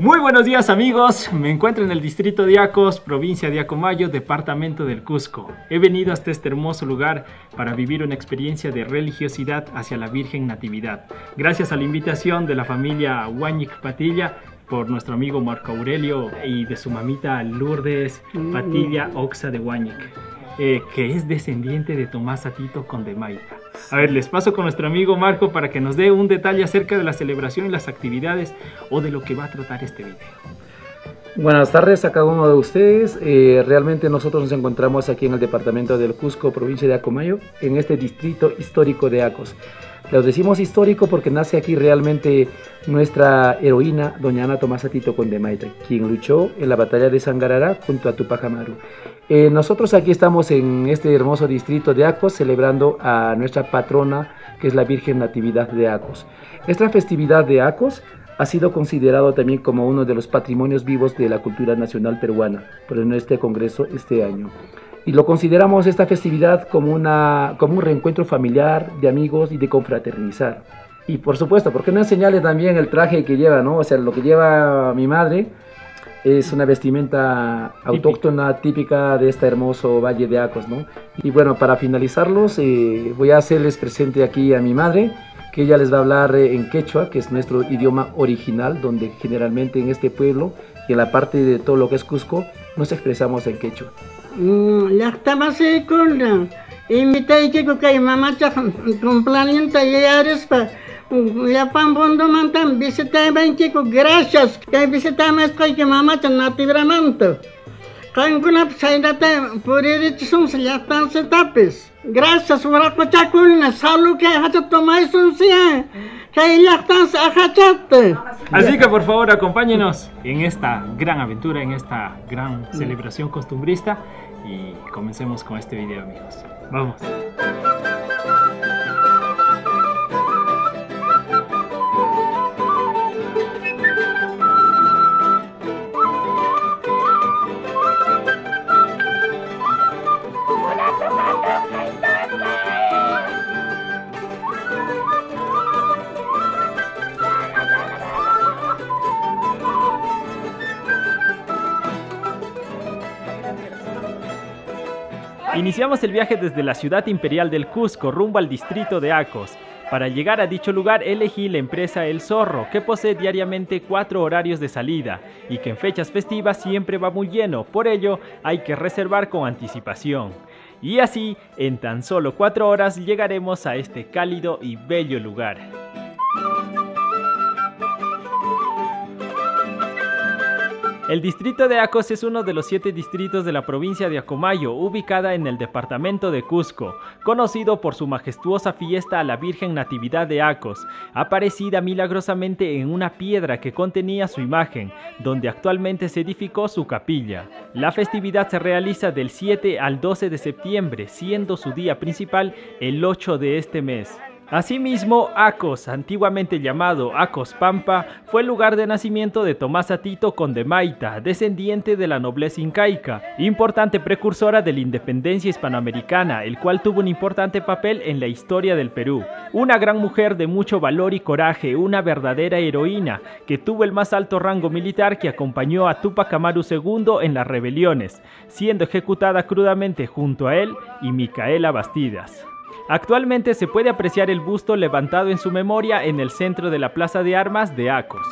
Muy buenos días amigos, me encuentro en el distrito de Acos, provincia de Acomayo, departamento del Cusco. He venido hasta este hermoso lugar para vivir una experiencia de religiosidad hacia la Virgen Natividad. Gracias a la invitación de la familia Huáñic Patilla por nuestro amigo Marco Aurelio y de su mamita Lourdes Patilla Oxa de Huáñic, eh, que es descendiente de Tomás Atito Condemaita. A ver, les paso con nuestro amigo Marco para que nos dé un detalle acerca de la celebración y las actividades o de lo que va a tratar este video. Buenas tardes a cada uno de ustedes. Eh, realmente nosotros nos encontramos aquí en el departamento del Cusco, provincia de Acomayo, en este distrito histórico de Acos. Lo decimos histórico porque nace aquí realmente nuestra heroína, doña Ana Tomasa Tito Condemaita, quien luchó en la batalla de Sangarara junto a Tupac Amaru. Eh, nosotros aquí estamos en este hermoso distrito de Acos celebrando a nuestra patrona, que es la Virgen Natividad de Acos. Esta festividad de Acos ha sido considerado también como uno de los patrimonios vivos de la cultura nacional peruana por este congreso este año. Y lo consideramos esta festividad como, una, como un reencuentro familiar, de amigos y de confraternizar. Y por supuesto, ¿por qué no enseñarle también el traje que lleva, no? O sea, lo que lleva mi madre, es una vestimenta autóctona típica de este hermoso Valle de Acos, ¿no? Y bueno, para finalizarlos, eh, voy a hacerles presente aquí a mi madre, que ella les va a hablar eh, en quechua, que es nuestro idioma original, donde generalmente en este pueblo y en la parte de todo lo que es Cusco, nos expresamos en quechua. Mm, Llapan bondo mantan visita banchico gracias que visita mes kai que mamá chan natibramanto. Kan kuna saidata puriri chisum se llatan se tapis. Gracias ora cochaculna salu que hacha tomai sun sia. Que llatan se ajachate. Así que por favor acompáñenos en esta gran aventura, en esta gran celebración costumbrista y comencemos con este video amigos. Vamos. Iniciamos el viaje desde la ciudad imperial del Cusco rumbo al distrito de Acos. Para llegar a dicho lugar elegí la empresa El Zorro, que posee diariamente cuatro horarios de salida y que en fechas festivas siempre va muy lleno, por ello hay que reservar con anticipación. Y así, en tan solo cuatro horas llegaremos a este cálido y bello lugar. El distrito de Acos es uno de los siete distritos de la provincia de Acomayo, ubicada en el departamento de Cusco, conocido por su majestuosa fiesta a la Virgen Natividad de Acos, aparecida milagrosamente en una piedra que contenía su imagen, donde actualmente se edificó su capilla. La festividad se realiza del 7 al 12 de septiembre, siendo su día principal el 8 de este mes. Asimismo, Acos, antiguamente llamado Acos Pampa, fue el lugar de nacimiento de Tomás Atito Condemaita, descendiente de la nobleza incaica, importante precursora de la independencia hispanoamericana, el cual tuvo un importante papel en la historia del Perú. Una gran mujer de mucho valor y coraje, una verdadera heroína, que tuvo el más alto rango militar que acompañó a Tupac Amaru II en las rebeliones, siendo ejecutada crudamente junto a él y Micaela Bastidas. Actualmente se puede apreciar el busto levantado en su memoria en el centro de la Plaza de Armas de Acos.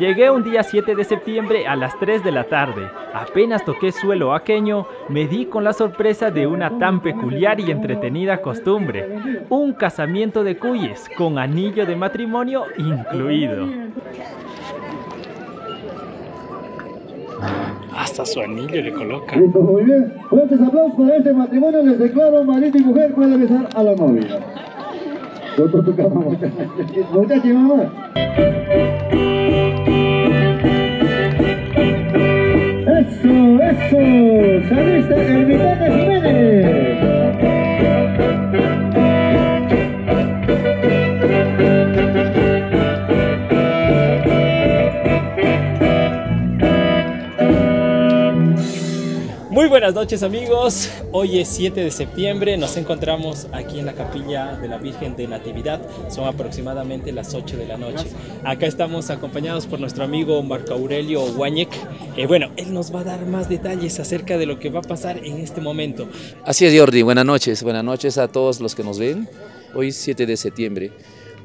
Llegué un día 7 de septiembre a las 3 de la tarde. Apenas toqué suelo aqueño, me di con la sorpresa de una tan peculiar y entretenida costumbre. Un casamiento de cuyes con anillo de matrimonio incluido. Hasta su anillo le coloca. Listo, muy bien. Fuertes aplausos para este matrimonio. Les declaro marido y mujer puede besar a la novia. Otro tu cama, muchacha y mamá. Eso, eso. Saliste el de Jiménez. Buenas noches amigos, hoy es 7 de septiembre, nos encontramos aquí en la capilla de la Virgen de Natividad, son aproximadamente las 8 de la noche. Acá estamos acompañados por nuestro amigo Marco Aurelio Guañec. Eh, bueno, él nos va a dar más detalles acerca de lo que va a pasar en este momento. Así es Jordi, buenas noches, buenas noches a todos los que nos ven, hoy 7 de septiembre.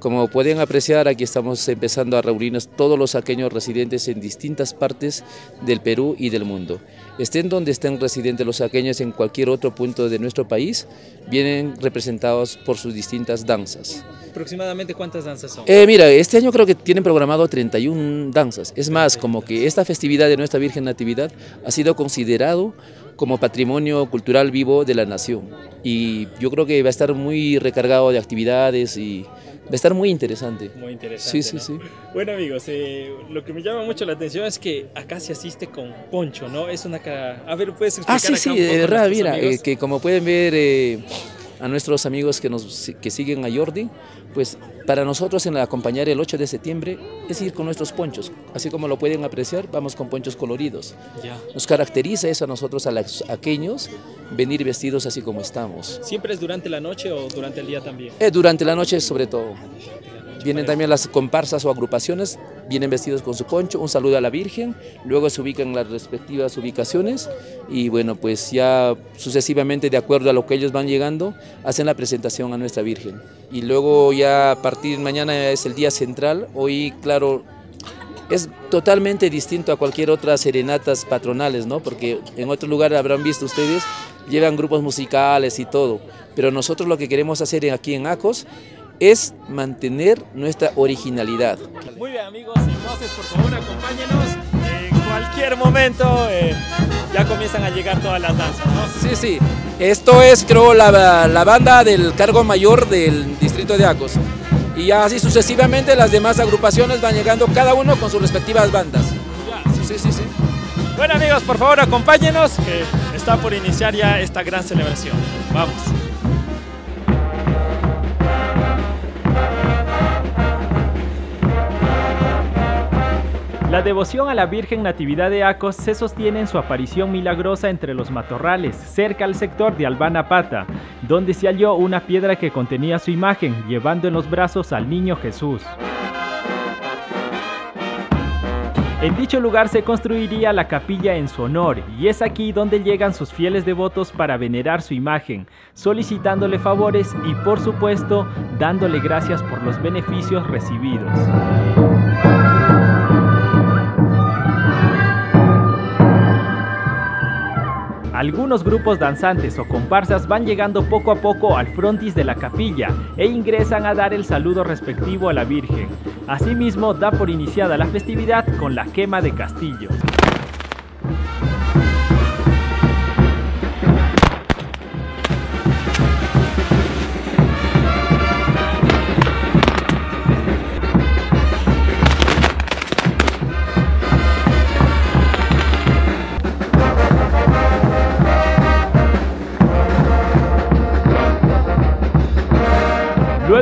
Como pueden apreciar, aquí estamos empezando a reunirnos todos los aqueños residentes en distintas partes del Perú y del mundo. Estén donde estén residentes los aqueños en cualquier otro punto de nuestro país, vienen representados por sus distintas danzas. ¿Aproximadamente cuántas danzas son? Eh, mira, este año creo que tienen programado 31 danzas. Es más, como que esta festividad de nuestra Virgen Natividad ha sido considerado como patrimonio cultural vivo de la nación. Y yo creo que va a estar muy recargado de actividades y Va a estar muy interesante. Muy interesante. Sí, sí, sí. Bueno, amigos, eh, lo que me llama mucho la atención es que acá se asiste con poncho, ¿no? Es una cara. A ver, ¿puedes explicar? Ah, sí, sí, de verdad, mira, eh, que como pueden ver eh, a nuestros amigos que, nos, que siguen a Jordi, pues para nosotros en acompañar el 8 de septiembre es ir con nuestros ponchos. Así como lo pueden apreciar, vamos con ponchos coloridos. Ya. Nos caracteriza eso a nosotros, a los aqueños, venir vestidos así como estamos. ¿Siempre es durante la noche o durante el día también? Eh, durante la noche sobre todo. Vienen también las comparsas o agrupaciones, vienen vestidos con su poncho, un saludo a la Virgen, luego se ubican en las respectivas ubicaciones y bueno, pues ya sucesivamente, de acuerdo a lo que ellos van llegando, hacen la presentación a nuestra Virgen. Y luego ya a partir de mañana es el día central, hoy claro, es totalmente distinto a cualquier otra serenatas patronales, ¿no? Porque en otro lugar habrán visto ustedes, llevan grupos musicales y todo, pero nosotros lo que queremos hacer aquí en Acos es mantener nuestra originalidad. Muy bien amigos, entonces por favor acompáñenos en cualquier momento. Eh, ya comienzan a llegar todas las danzas, ¿no? Sí, sí. Esto es, creo, la, la banda del cargo mayor del distrito de Acos. Y así sucesivamente las demás agrupaciones van llegando, cada uno con sus respectivas bandas. Ya, sí, sí, sí, sí. Bueno amigos, por favor acompáñenos, que está por iniciar ya esta gran celebración. Vamos. La devoción a la Virgen Natividad de Acos se sostiene en su aparición milagrosa entre los matorrales, cerca al sector de Albana Pata, donde se halló una piedra que contenía su imagen, llevando en los brazos al niño Jesús. En dicho lugar se construiría la capilla en su honor y es aquí donde llegan sus fieles devotos para venerar su imagen, solicitándole favores y por supuesto dándole gracias por los beneficios recibidos. Algunos grupos danzantes o comparsas van llegando poco a poco al frontis de la capilla e ingresan a dar el saludo respectivo a la Virgen. Asimismo, da por iniciada la festividad con la quema de castillos.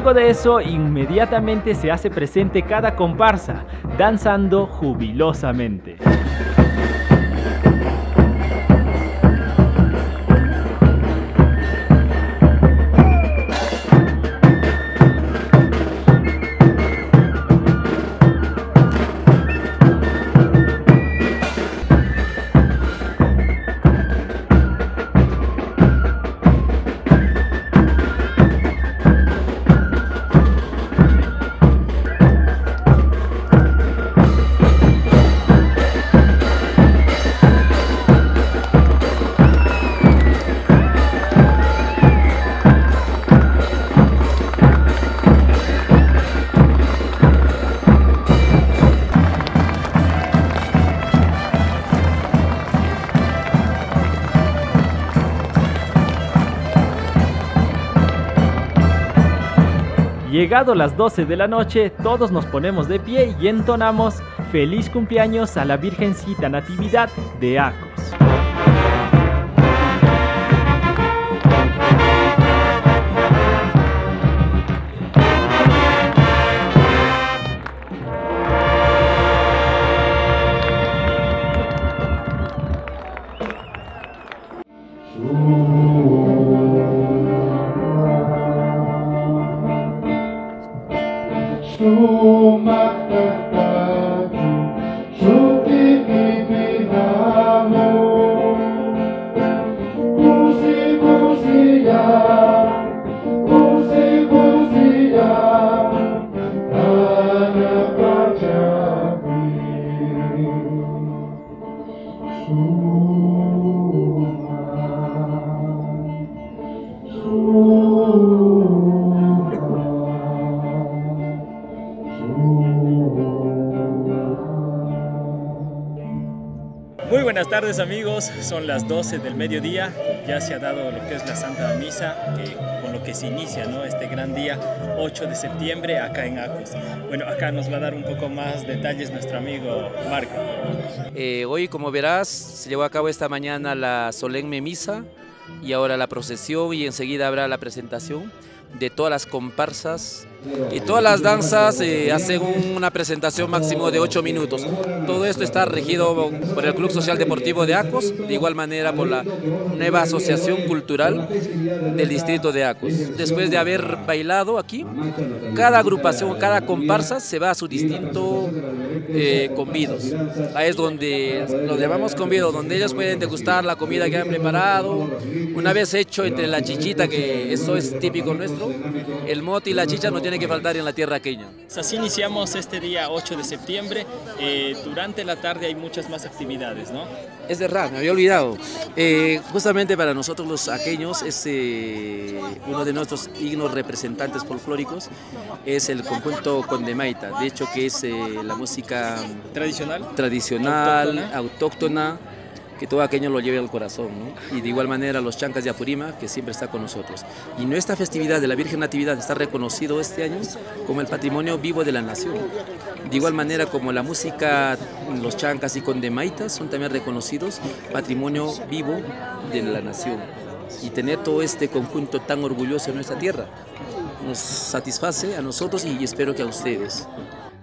Luego de eso, inmediatamente se hace presente cada comparsa, danzando jubilosamente. Llegado las 12 de la noche, todos nos ponemos de pie y entonamos Feliz cumpleaños a la Virgencita Natividad de Acos. Tardes amigos, son las 12 del mediodía, ya se ha dado lo que es la Santa Misa, con lo que se inicia ¿no? este gran día, 8 de septiembre, acá en Acos. Bueno, acá nos va a dar un poco más detalles nuestro amigo Marco. Eh, hoy, como verás, se llevó a cabo esta mañana la solemne misa y ahora la procesión y enseguida habrá la presentación de todas las comparsas y todas las danzas eh, hacen una presentación máximo de 8 minutos. Todo esto está regido por el Club Social Deportivo de Acos, de igual manera por la nueva Asociación Cultural del Distrito de Acos. Después de haber bailado aquí, cada agrupación, cada comparsa se va a su distinto eh, convidos. Ahí es donde los llamamos convidos, donde ellos pueden degustar la comida que han preparado. Una vez hecho entre la chichita, que eso es típico nuestro, el mote y la chicha no tienen que faltar en la tierra aqueña. Así iniciamos este día 8 de septiembre. Eh, durante la tarde hay muchas más actividades, ¿no? Es verdad, me había olvidado. Eh, justamente para nosotros los aqueños es eh, uno de nuestros himnos representantes folclóricos, es el conjunto Condemaita, de hecho que es la música tradicional, tradicional autóctona, autóctona que todo aquello lo lleve al corazón. Y de igual manera los chancas de Apurima, que siempre está con nosotros. Y nuestra festividad de la Virgen Natividad está reconocido este año como el patrimonio vivo de la nación. De igual manera como la música, los chancas y condemaitas son también reconocidos patrimonio vivo de la nación. Y tener todo este conjunto tan orgulloso en nuestra tierra nos satisface a nosotros y espero que a ustedes.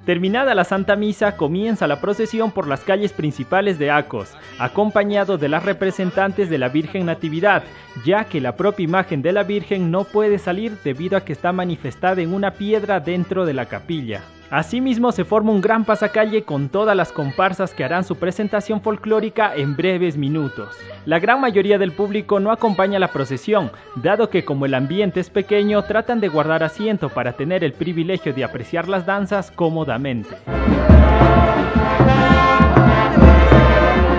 Terminada la Santa Misa, comienza la procesión por las calles principales de Acos, acompañado de las representantes de la Virgen Natividad, ya que la propia imagen de la Virgen no puede salir debido a que está manifestada en una piedra dentro de la capilla. Asimismo se forma un gran pasacalle con todas las comparsas que harán su presentación folclórica en breves minutos. La gran mayoría del público no acompaña la procesión, dado que como el ambiente es pequeño tratan de guardar asiento para tener el privilegio de apreciar las danzas cómodamente.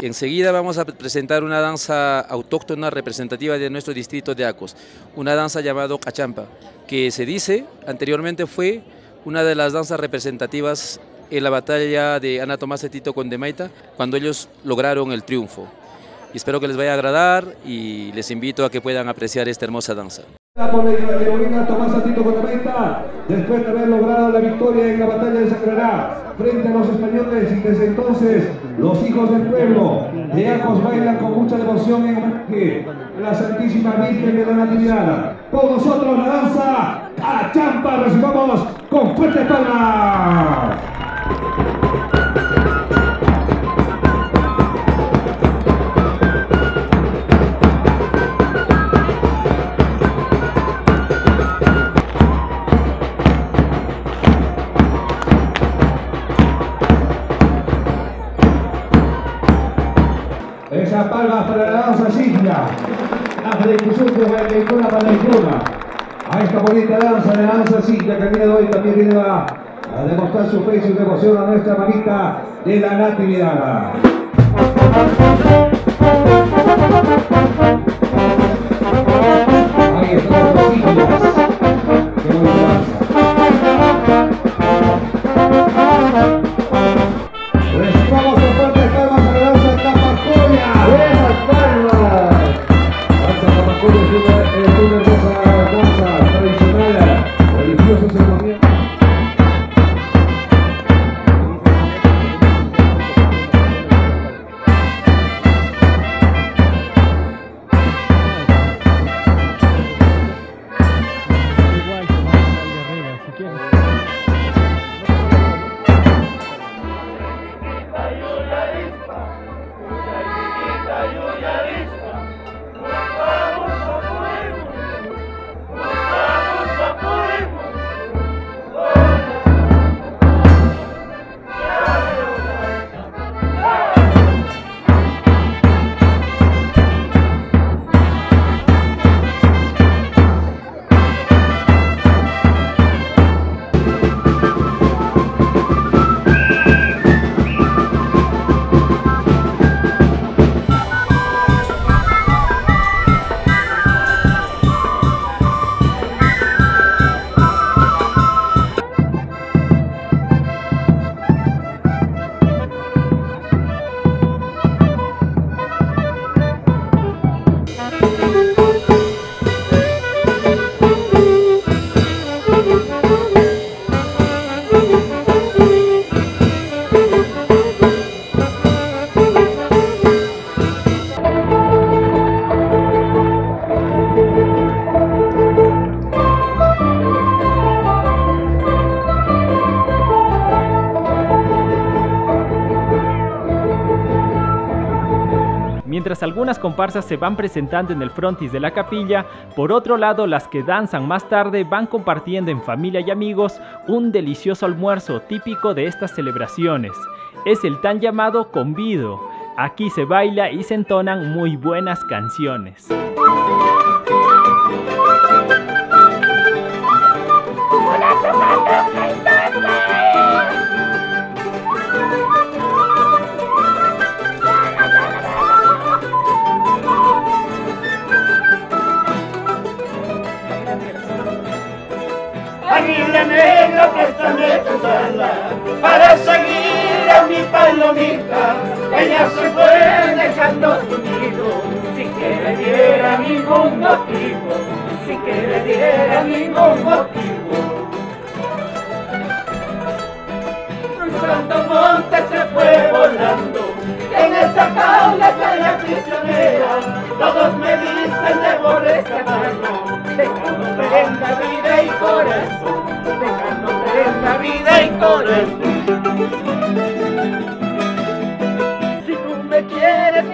Enseguida vamos a presentar una danza autóctona representativa de nuestro distrito de Acos, una danza llamada Cachampa, que se dice anteriormente fue una de las danzas representativas en la batalla de Ana Tomás Tito con Demaita, cuando ellos lograron el triunfo. Espero que les vaya a agradar y les invito a que puedan apreciar esta hermosa danza. Por la Tomás Tito con Demaita, después de haber logrado la victoria en la batalla de Sacrará frente a los españoles y desde entonces los hijos del pueblo de Ajos bailan con mucha devoción en la Santísima Virgen de la Natividad. Con nosotros la danza a Champa, recibamos con fuerte palmas. Bonita danza de danza sigla que el día de hoy también viene a, a demostrar su fe y su devoción a nuestra mamita de la Natividad. Ahí están. Mientras algunas comparsas se van presentando en el frontis de la capilla, por otro lado las que danzan más tarde van compartiendo en familia y amigos un delicioso almuerzo típico de estas celebraciones. Es el tan llamado convido. Aquí se baila y se entonan muy buenas canciones. Para seguir a mi palomita. Ella se fue dejando su nido sin que le diera ningún motivo, sin que le diera ningún motivo. Cruzando montes se fue volando, en esa jaula la prisionera, todos me dicen debo rescatarlo, dejando prenda, vida y corazón, Si tú me quieres,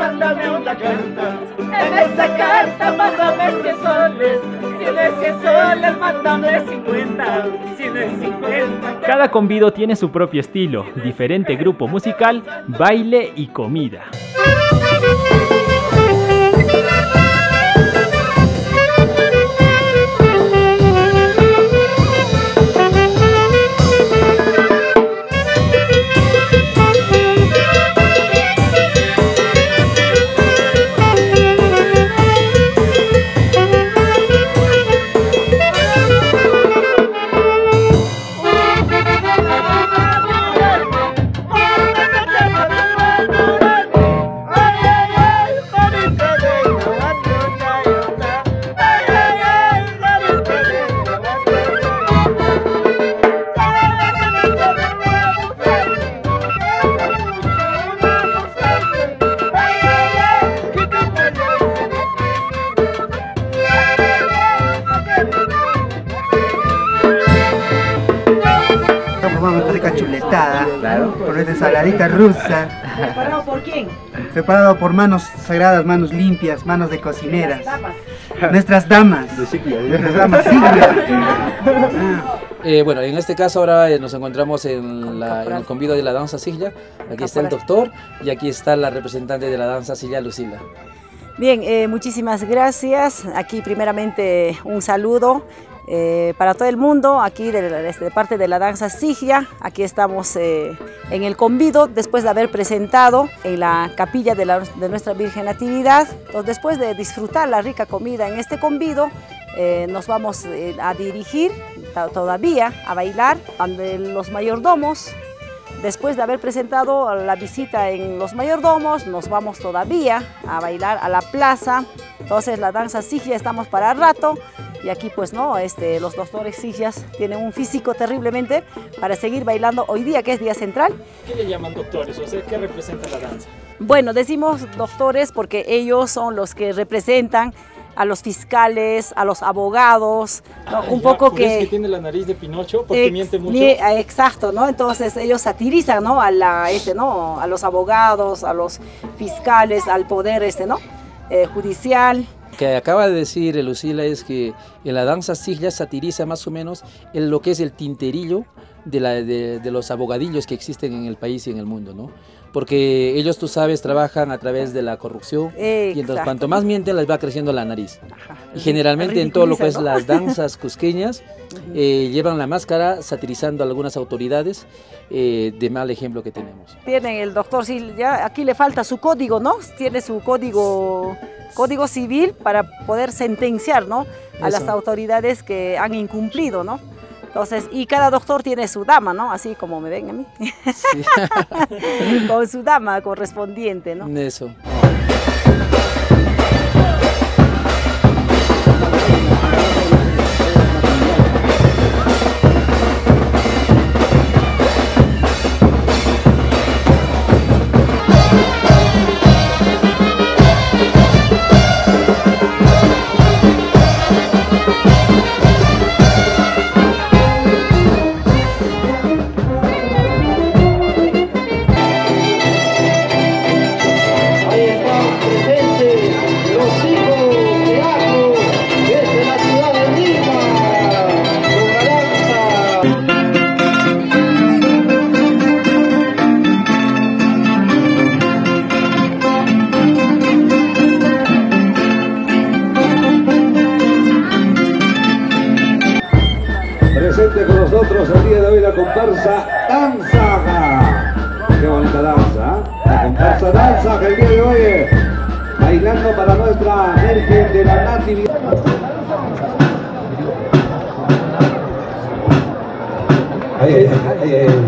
carta, en carta mándame 100 soles, si de 100 soles mándame 50, si de 50... Cada convido tiene su propio estilo, diferente grupo musical, baile y comida. Ensaladita rusa. ¿Preparado por quién? Preparado por manos sagradas, manos limpias, manos de cocineras. Nuestras damas. Nuestras damas, Eh, bueno, en este caso ahora eh, nos encontramos en, la- en el convido de la danza silla. Aquí está el doctor y aquí está la representante de la danza silla, Lucila. Bien, eh, muchísimas gracias. Aquí primeramente un saludo eh, para todo el mundo, aquí de, parte de la danza Sigia. Aquí estamos eh, en el convido después de haber presentado en la capilla de, la- de nuestra Virgen Natividad. Entonces, después de disfrutar la rica comida en este convido, eh, nos vamos eh, a dirigir to- todavía a bailar ante los mayordomos Después de haber presentado la visita en los mayordomos, nos vamos todavía a bailar a la plaza. Entonces la danza sigia estamos para rato y aquí pues no, este, los doctores sigias tienen un físico terriblemente para seguir bailando hoy día que es día central. ¿Qué le llaman doctores? O sea, ¿qué representa la danza? Bueno, decimos doctores porque ellos son los que representan a los fiscales, a los abogados, ¿no? un poco que... tiene la nariz de Pinocho porque Ex- miente mucho. eh, Exacto, ¿no? Entonces ellos satirizan, ¿no? A la, este, ¿no? A los abogados, a los fiscales, al poder, este, ¿no? Eh, judicial. Que acaba de decir Lucila es que en la danza sigla satiriza más o menos en lo que es el tinterillo de, la- de- de los abogadillos que existen en el país y en el mundo, ¿no? Porque ellos, tú sabes, trabajan a través de la corrupción y entonces cuanto más mienten les va creciendo la nariz. Ajá. Y generalmente en todo lo que es las danzas cusqueñas eh, llevan la máscara satirizando a algunas autoridades eh, de mal ejemplo que tenemos. Tienen el doctor, sí, ya aquí le falta su código, ¿no? Tiene su código, código civil para poder sentenciar, ¿no? A las autoridades que han incumplido, ¿no? Entonces, y cada doctor tiene su dama, ¿no? Así como me ven a mí, Sí. con su dama correspondiente, ¿no? Eso. Nosotros el día de hoy la comparsa Danzaga. Qué bonita danza, ¿eh? La comparsa Danzaga el día de hoy, eh, bailando para nuestra Virgen de la Natividad. Ahí, ahí,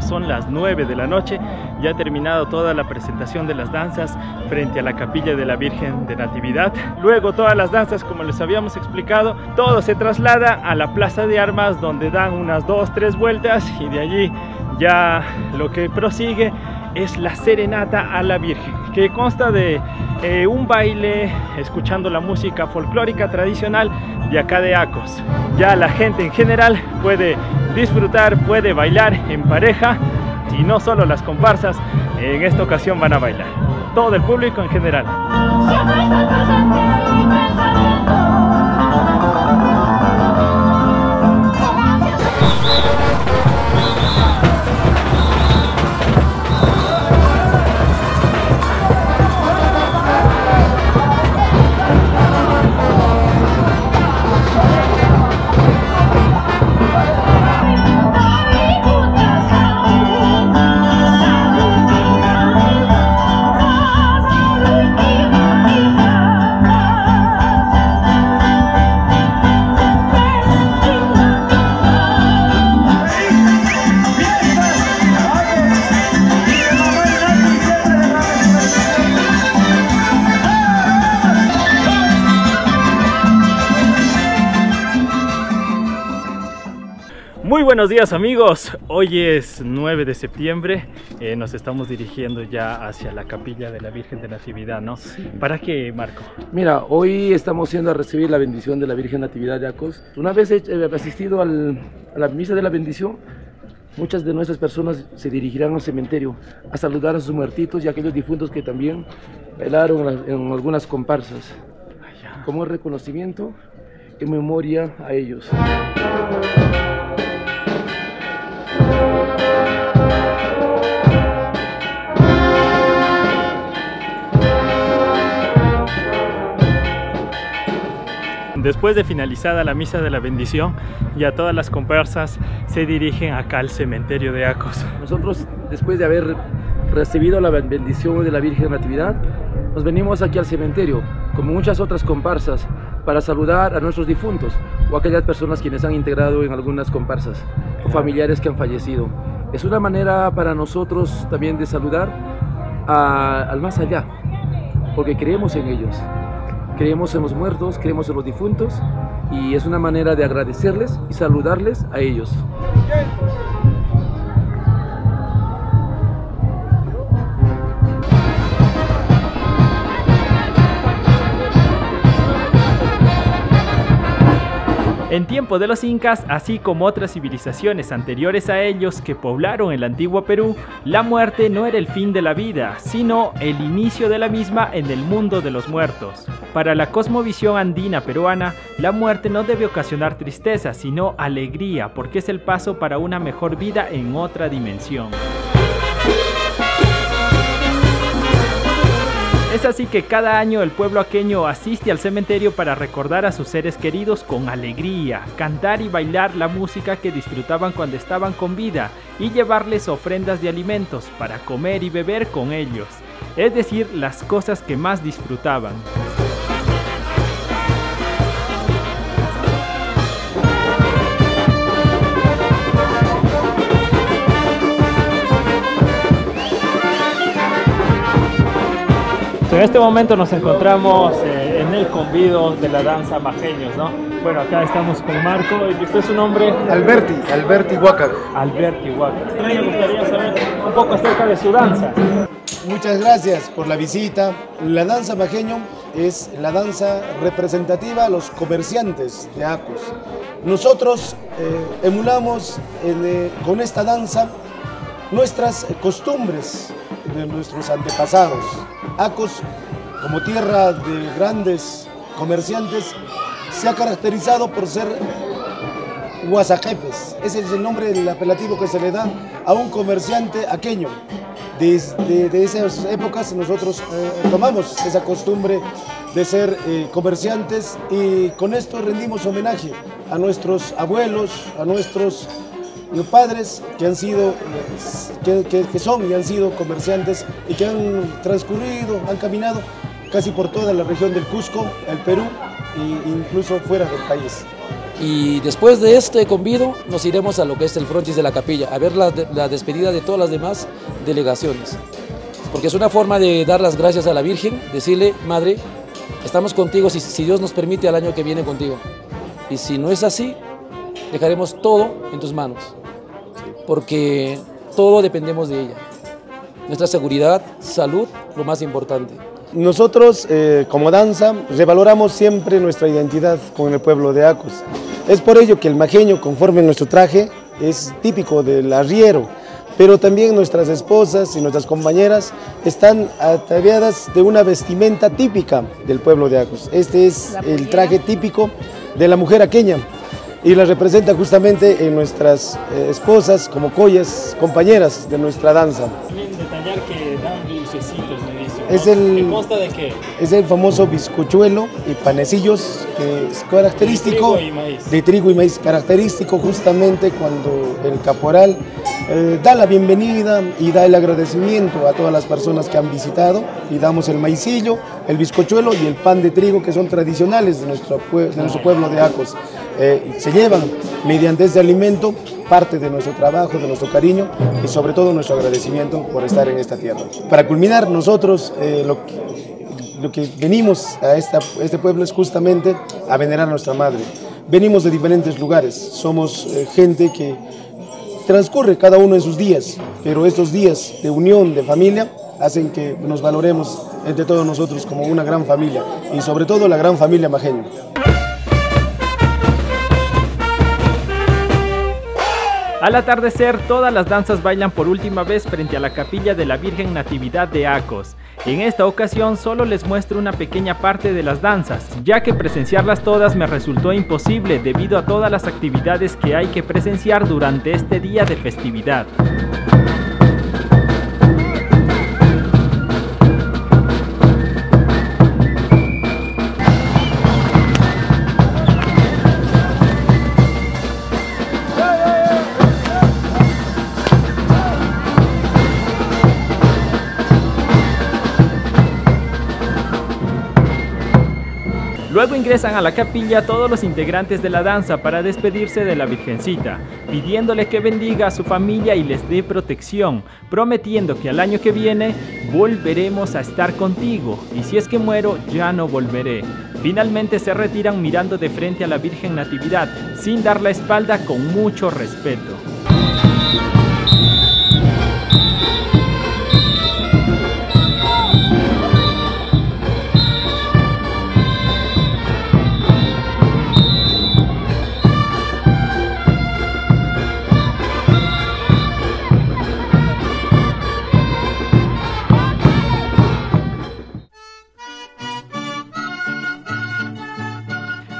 son las 9 de la noche, ya ha terminado toda la presentación de las danzas frente a la capilla de la Virgen de Natividad. Luego todas las danzas, como les habíamos explicado, todo se traslada a la Plaza de Armas donde dan unas 2, 3 vueltas y de allí ya lo que prosigue es la serenata a la Virgen, que consta de eh, un baile escuchando la música folclórica tradicional de acá de Acos. Ya la gente en general puede disfrutar, puede bailar en pareja y no solo las comparsas en esta ocasión van a bailar, todo el público en general. Buenos días amigos, hoy es 9 de septiembre, eh, nos estamos dirigiendo ya hacia la capilla de la Virgen de Natividad, ¿no? ¿Para qué, Marco? Mira, hoy estamos yendo a recibir la bendición de la Virgen Natividad de Acos. Una vez he asistido al- a la misa de la bendición, muchas de nuestras personas se dirigirán al cementerio a saludar a sus muertitos y a aquellos difuntos que también bailaron las- en algunas comparsas, como reconocimiento en memoria a ellos. Después de finalizada la misa de la bendición, ya todas las comparsas se dirigen acá al cementerio de Acos. Nosotros, después de haber recibido la bendición de la Virgen Natividad, nos venimos aquí al cementerio, como muchas otras comparsas, para saludar a nuestros difuntos o aquellas personas quienes han integrado en algunas comparsas o familiares que han fallecido. Es una manera para nosotros también de saludar al más allá, porque creemos en ellos. Creemos en los muertos, creemos en los difuntos y es una manera de agradecerles y saludarles a ellos. En tiempo de los incas, así como otras civilizaciones anteriores a ellos que poblaron el antiguo Perú, la muerte no era el fin de la vida, sino el inicio de la misma en el mundo de los muertos. Para la cosmovisión andina peruana, la muerte no debe ocasionar tristeza, sino alegría, porque es el paso para una mejor vida en otra dimensión. Es así que cada año el pueblo aqueño asiste al cementerio para recordar a sus seres queridos con alegría, cantar y bailar la música que disfrutaban cuando estaban con vida y llevarles ofrendas de alimentos para comer y beber con ellos, es decir, las cosas que más disfrutaban. En este momento nos encontramos eh, en el convido de la danza Majeños, ¿no? Bueno, acá estamos con Marco. ¿Y usted es su nombre? Alberti, Alberti Huaca. Alberti Huaca. Me gustaría saber un poco acerca de su danza. Muchas gracias por la visita. La danza majeño es la danza representativa a los comerciantes de Acos. Nosotros eh, emulamos eh, con esta danza nuestras costumbres de nuestros antepasados. Acos, como tierra de grandes comerciantes, se ha caracterizado por ser guasajepes. Ese es el nombre, el apelativo que se le da a un comerciante aqueño. Desde esas épocas nosotros eh, tomamos esa costumbre de ser eh, comerciantes y con esto rendimos homenaje a nuestros abuelos, a nuestros padres que han sido, que, que, son y han sido comerciantes y que han transcurrido, han caminado casi por toda la región del Cusco, el Perú e incluso fuera del país. Y después de este convido nos iremos a lo que es el frontis de la capilla, a ver la, la despedida de todas las demás delegaciones. Porque es una forma de dar las gracias a la Virgen, decirle, Madre, estamos contigo si, si Dios nos permite al año que viene contigo. Y si no es así, dejaremos todo en tus manos porque todo dependemos de ella. Nuestra seguridad, salud, lo más importante. Nosotros, eh, como danza, revaloramos siempre nuestra identidad con el pueblo de Acos. Es por ello que el majeño, conforme nuestro traje, es típico del arriero, pero también nuestras esposas y nuestras compañeras están ataviadas de una vestimenta típica del pueblo de Acos. Este es el traje típico de la mujer aqueña y la representa justamente en nuestras eh, esposas como collas, compañeras de nuestra danza. También detallar que dan dulcecitos. Es el, consta de qué? Es el famoso bizcochuelo y panecillos que es característico De trigo y maíz. de trigo y maíz, característico justamente cuando el caporal eh, da la bienvenida y da el agradecimiento a todas las personas que han visitado y damos el maicillo, el bizcochuelo y el pan de trigo que son tradicionales de nuestro, de nuestro pueblo de Acos. Eh, se llevan mediante este alimento parte de nuestro trabajo, de nuestro cariño y sobre todo nuestro agradecimiento por estar en esta tierra. Para culminar, nosotros eh, lo, que, venimos a esta, este pueblo es justamente a venerar a nuestra madre. Venimos de diferentes lugares, somos eh, gente que transcurre cada uno en sus días, pero estos días de unión, de familia, hacen que nos valoremos entre todos nosotros como una gran familia y sobre todo la gran familia majeña. Al atardecer, todas las danzas bailan por última vez frente a la capilla de la Virgen Natividad de Acos. En esta ocasión solo les muestro una pequeña parte de las danzas, ya que presenciarlas todas me resultó imposible debido a todas las actividades que hay que presenciar durante este día de festividad. Luego ingresan a la capilla todos los integrantes de la danza para despedirse de la Virgencita, pidiéndole que bendiga a su familia y les dé protección, prometiendo que al año que viene volveremos a estar contigo y si es que muero ya no volveré. Finalmente se retiran mirando de frente a la Virgen Natividad, sin dar la espalda con mucho respeto.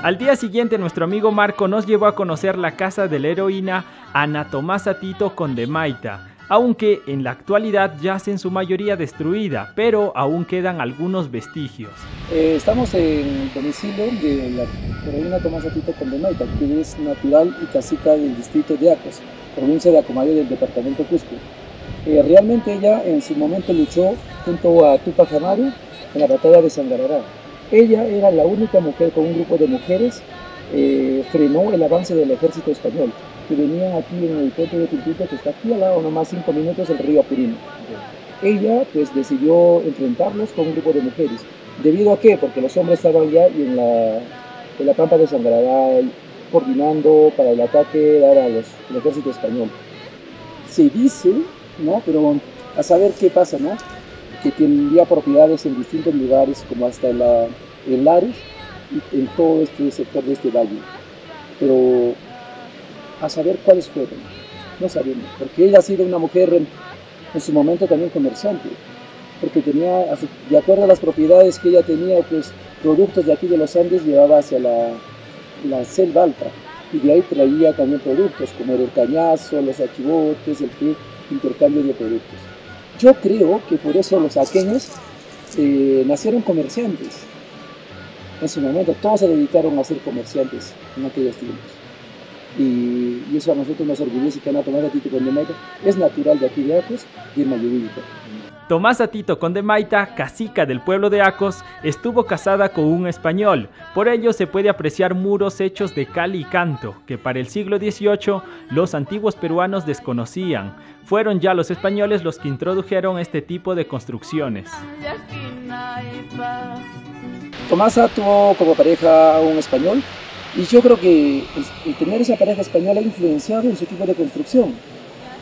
Al día siguiente nuestro amigo Marco nos llevó a conocer la casa de la heroína Ana Tomasa Tito Condemaita, aunque en la actualidad yace en su mayoría destruida, pero aún quedan algunos vestigios. Eh, estamos en el domicilio de la heroína Tomasa Tito Condemaita, que es natural y cacica del distrito de Acos, provincia de Acomayo del departamento Cusco. Eh, realmente ella en su momento luchó junto a Tupac Amaru en la batalla de Sangarará. Ella era la única mujer con un grupo de mujeres, eh, frenó el avance del ejército español, que venían aquí en el puente de Quintito, que está aquí al lado, nomás cinco minutos, el río Apurino. ella pues decidió enfrentarlos con un grupo de mujeres. ¿Debido a qué? Porque los hombres estaban ya en la, en la pampa de Sangrada coordinando para el ataque a los, ejército español. Se dice, ¿no? Pero a saber qué pasa, ¿no? Que tendría propiedades en distintos lugares, como hasta la, Lares y en todo este sector de este valle. Pero a saber cuáles fueron, no sabemos, porque ella ha sido una mujer en, su momento también comerciante, porque tenía, de acuerdo a las propiedades que ella tenía, pues productos de aquí de los Andes llevaba hacia la, selva alta y de ahí traía también productos como el cañazo, los achivotes, el intercambio de productos. Yo creo que por eso los aqueños eh, nacieron comerciantes. En su momento todos se dedicaron a ser comerciantes en aquellos tiempos. Y, eso a nosotros nos orgullece que Ana Tomás Atito Condemaita es natural de aquí de Acos y en Mayubilco. Tomás Atito Condemaita, cacica del pueblo de Acos, estuvo casada con un español. Por ello se puede apreciar muros hechos de cal y canto, que para el siglo XVIII los antiguos peruanos desconocían. Fueron ya los españoles los que introdujeron este tipo de construcciones. Tomasa tuvo como pareja a un español y yo creo que el tener esa pareja española ha influenciado en su tipo de construcción.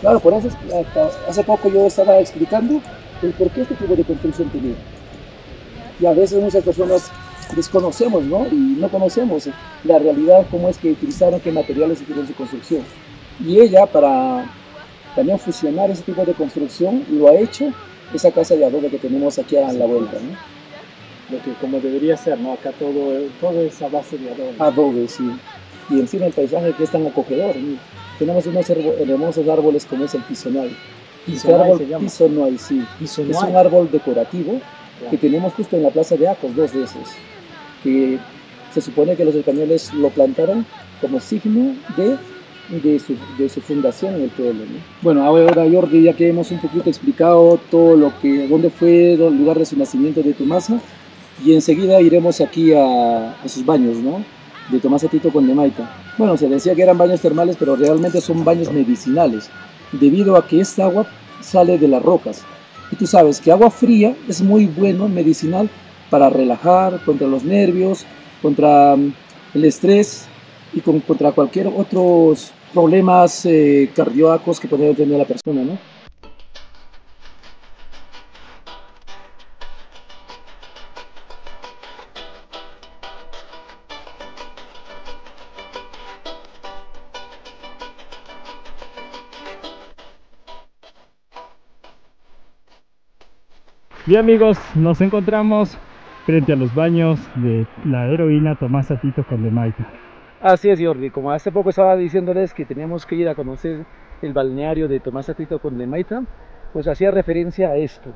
Claro, por eso hace poco yo estaba explicando el por qué este tipo de construcción tenía. Y a veces muchas personas desconocemos, ¿no? Y no conocemos la realidad, cómo es que utilizaron, qué materiales hicieron su construcción. Y ella, para también fusionar ese tipo de construcción, lo ha hecho esa casa de adobe que tenemos aquí a la vuelta, ¿no? Lo que como debería ser, ¿no? Acá todo, todo es a base de adobe. Adobe, sí. Y encima el paisaje que es tan acogedor. Tenemos unos hermosos árboles como es el pisonal este árbol pisonoy, sí. Es un árbol decorativo que tenemos justo en la plaza de Acos dos veces. Que se supone que los españoles lo plantaron como signo de, de, su, de su fundación en el pueblo. Bueno, ahora Jordi, ya que hemos un poquito explicado todo lo que, dónde fue el lugar de su nacimiento de Tomasa, y enseguida iremos aquí a, a sus baños, ¿no? De Tomasa Tito con Demaita. Bueno, se decía que eran baños termales, pero realmente son baños medicinales, debido a que esta agua sale de las rocas. Y tú sabes que agua fría es muy bueno, medicinal, para relajar contra los nervios, contra mm, el estrés y contra cualquier otros problemas eh, cardíacos que pueda tener la persona, ¿no? Bien amigos, nos encontramos frente a los baños de la heroína Tomás Tito Condemaita. Así es Jordi, como hace poco estaba diciéndoles que teníamos que ir a conocer el balneario de Tomás Tito Condemaita, pues hacía referencia a esto.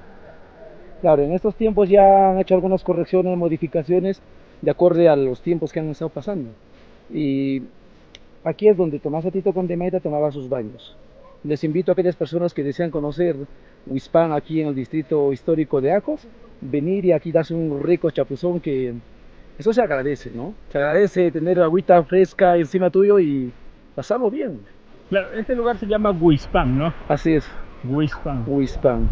Claro, en estos tiempos ya han hecho algunas correcciones, modificaciones de acuerdo a los tiempos que han estado pasando. Y aquí es donde Tomás Tito Condemaita tomaba sus baños. Les invito a aquellas personas que desean conocer Huispán aquí en el distrito histórico de Acos, venir y aquí darse un rico chapuzón que eso se agradece, ¿no? Se agradece tener agüita fresca encima tuyo y pasarlo bien. Claro, este lugar se llama Huispán, ¿no? Así es. Huispán. Huispán.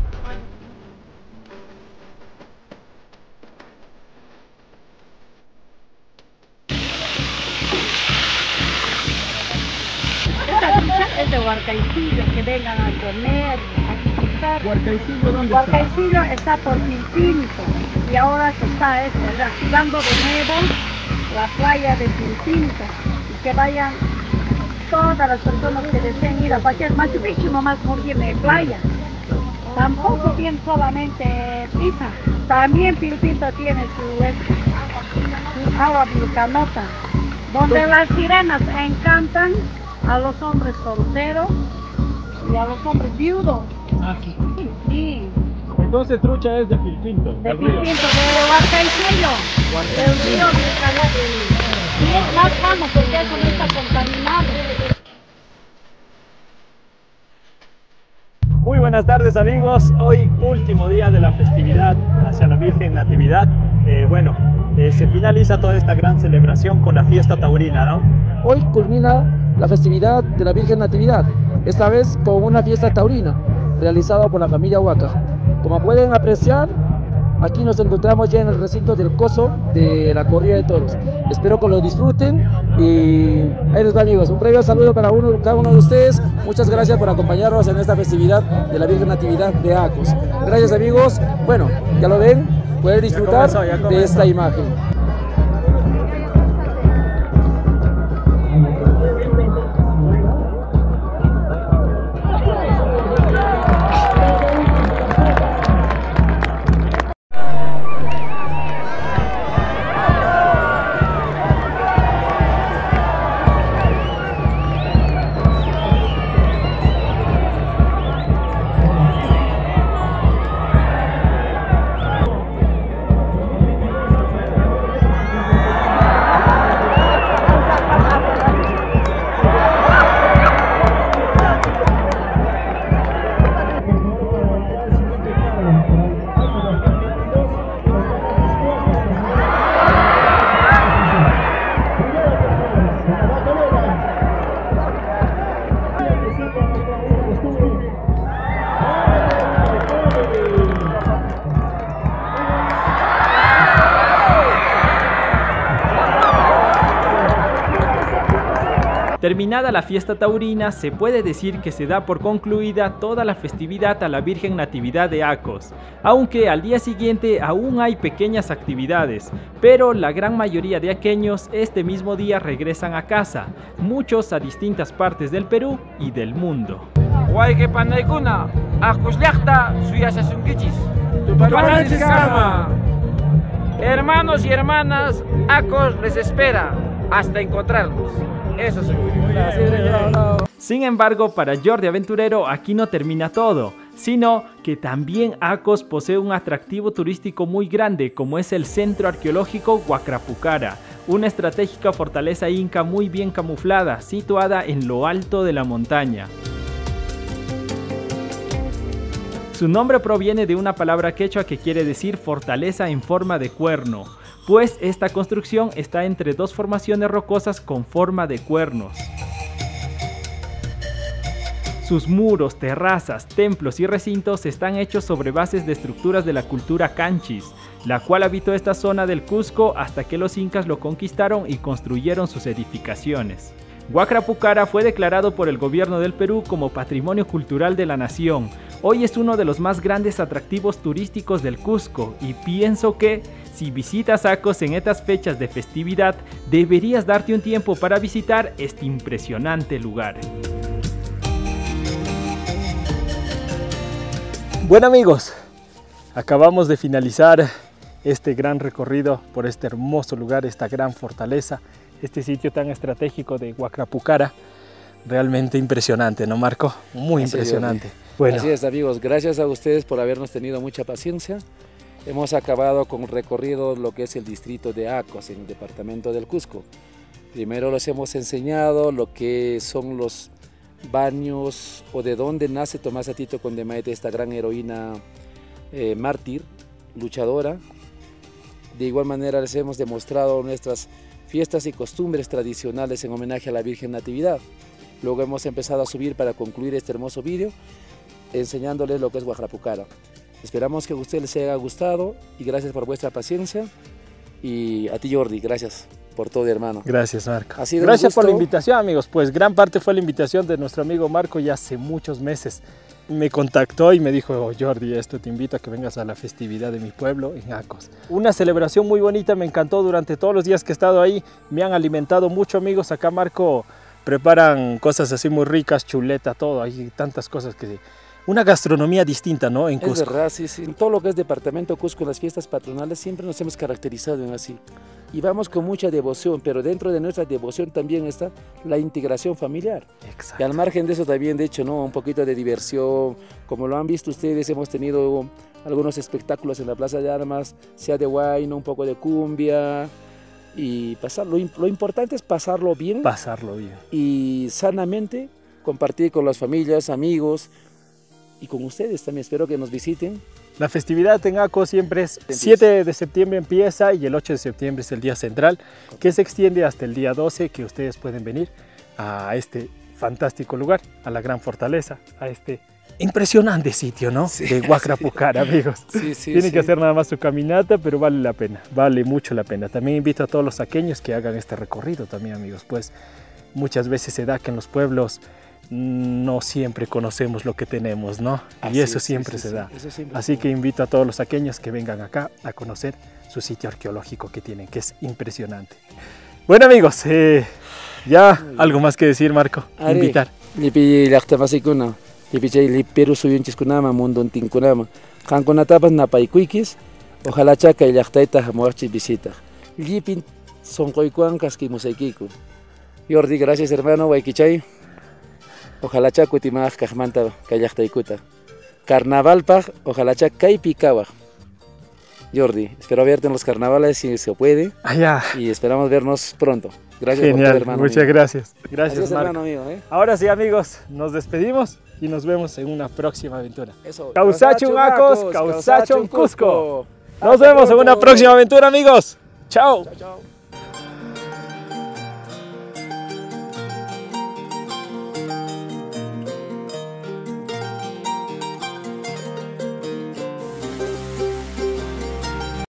es de Huarcaicillo, que vengan a comer, a visitar. ¿Huarcaicillo dónde Huarcaicillo está? por Pilpinto y ahora se está este, reactivando de nuevo la playa de Pilpinto y que vayan todas las personas que deseen ir a cualquier Machu Picchu nomás por de playa. Tampoco tiene solamente pizza, también Pilpinto tiene su, su agua vulcanota, donde las sirenas encantan a los hombres solteros y a los hombres viudos. Ah, sí. Sí. Entonces trucha es de Pilpinto. De Pilpinto, de Huarcaicillo. Del río de Y es más sano porque eso no está contaminado. Muy buenas tardes amigos, hoy último día de la festividad hacia la Virgen Natividad. Eh, bueno, eh, se finaliza toda esta gran celebración con la fiesta taurina, ¿no? Hoy culmina la festividad de la Virgen Natividad, esta vez con una fiesta taurina realizada por la familia Huaca. Como pueden apreciar, aquí nos encontramos ya en el recinto del coso de la corrida de toros. Espero que lo disfruten y ahí va amigos. Un previo saludo para uno, cada uno de ustedes. Muchas gracias por acompañarnos en esta festividad de la Virgen Natividad de Acos. Gracias amigos. Bueno, ya lo ven, pueden disfrutar de esta imagen. Terminada la fiesta taurina, se puede decir que se da por concluida toda la festividad a la Virgen Natividad de Acos, aunque al día siguiente aún hay pequeñas actividades, pero la gran mayoría de aqueños este mismo día regresan a casa, muchos a distintas partes del Perú y del mundo. Hermanos y hermanas, Acos les espera hasta encontrarnos. Sin embargo, para Jordi Aventurero aquí no termina todo, sino que también Acos posee un atractivo turístico muy grande como es el Centro Arqueológico Huacrapucara, una estratégica fortaleza inca muy bien camuflada, situada en lo alto de la montaña. Su nombre proviene de una palabra quechua que quiere decir fortaleza en forma de cuerno, pues esta construcción está entre dos formaciones rocosas con forma de cuernos. Sus muros, terrazas, templos y recintos están hechos sobre bases de estructuras de la cultura canchis, la cual habitó esta zona del Cusco hasta que los incas lo conquistaron y construyeron sus edificaciones. Huacrapucara fue declarado por el gobierno del Perú como Patrimonio Cultural de la Nación. Hoy es uno de los más grandes atractivos turísticos del Cusco y pienso que si visitas Acos en estas fechas de festividad, deberías darte un tiempo para visitar este impresionante lugar. Bueno amigos, acabamos de finalizar este gran recorrido por este hermoso lugar, esta gran fortaleza este sitio tan estratégico de Huacrapucara. Realmente impresionante, ¿no, Marco? Muy impresionante. Bueno. Así es, amigos. Gracias a ustedes por habernos tenido mucha paciencia. Hemos acabado con recorrido lo que es el distrito de Acos, en el departamento del Cusco. Primero les hemos enseñado lo que son los baños o de dónde nace Tomás Atito Condemaite, esta gran heroína eh, mártir, luchadora. De igual manera les hemos demostrado nuestras fiestas y costumbres tradicionales en homenaje a la Virgen Natividad. Luego hemos empezado a subir para concluir este hermoso vídeo enseñándoles lo que es Guajrapucara. Esperamos que a ustedes les haya gustado y gracias por vuestra paciencia. Y a ti Jordi, gracias por todo hermano. Gracias Marco. gracias por la invitación amigos, pues gran parte fue la invitación de nuestro amigo Marco ya hace muchos meses me contactó y me dijo, Jordi, esto te invito a que vengas a la festividad de mi pueblo en Acos. Una celebración muy bonita, me encantó durante todos los días que he estado ahí, me han alimentado mucho amigos, acá Marco preparan cosas así muy ricas, chuleta, todo, hay tantas cosas que una gastronomía distinta, ¿no? En Cusco. Es verdad, sí, sí. En todo lo que es departamento Cusco, las fiestas patronales, siempre nos hemos caracterizado en así. Y vamos con mucha devoción, pero dentro de nuestra devoción también está la integración familiar. Exacto. Y al margen de eso también, de hecho, ¿no? Un poquito de diversión. Como lo han visto ustedes, hemos tenido algunos espectáculos en la Plaza de Armas, sea de guayno, un poco de cumbia, y pasarlo. Lo importante es pasarlo bien. Pasarlo bien. Y sanamente compartir con las familias, amigos, y con ustedes también. Espero que nos visiten. La festividad en ACO siempre es 7 de septiembre empieza y el 8 de septiembre es el día central, que se extiende hasta el día 12, que ustedes pueden venir a este fantástico lugar, a la gran fortaleza, a este impresionante sitio, ¿no? de Huacrapucar, amigos. Sí, sí, Tienen sí. que hacer nada más su caminata, pero vale la pena, vale mucho la pena. También invito a todos los saqueños que hagan este recorrido también, amigos, pues muchas veces se da que en los pueblos no siempre conocemos lo que tenemos, ¿no? Así y eso es, sí, siempre sí, se sí. da. Eso siempre Así que invito a todos los saqueños que vengan acá a conocer su sitio arqueológico que tienen, que es impresionante. Bueno, amigos, eh, ya algo más que decir, Marco. Invitar. Lipi llaqtamasykuna, lipi chay lipi Perú suyunchiskunama, munduntinkunama. Qankunatapas napaykuykis, ojalá kay llaqtayta hamuwaqchis visita. Llipin sonqoykuwan kaskimusaykiku. Jordi, gracias hermano, waykichay. Ojalá kutimaq kaqmanta kay llaqtaykuta. Carnavalpaq, ojalá kawaq. Jordi, espero verte en los carnavales si se puede. Allá. Y esperamos vernos pronto. Gracias por todo, Genial, hermano. muchas gracias. Gracias, Marco. hermano mío, ¿eh? Ahora sí, amigos, nos despedimos y nos vemos en una próxima aventura. Eso. Causachun Acos, Causachun Causachun Cusco. Nos vemos en una próxima aventura, amigos. Chao. Chao, chao.